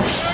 Oh!